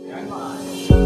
Yeah.